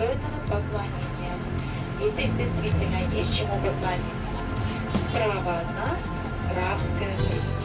достойного поклонение. И здесь действительно есть чему поклониться. Справа от нас рабская жизнь.